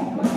Thank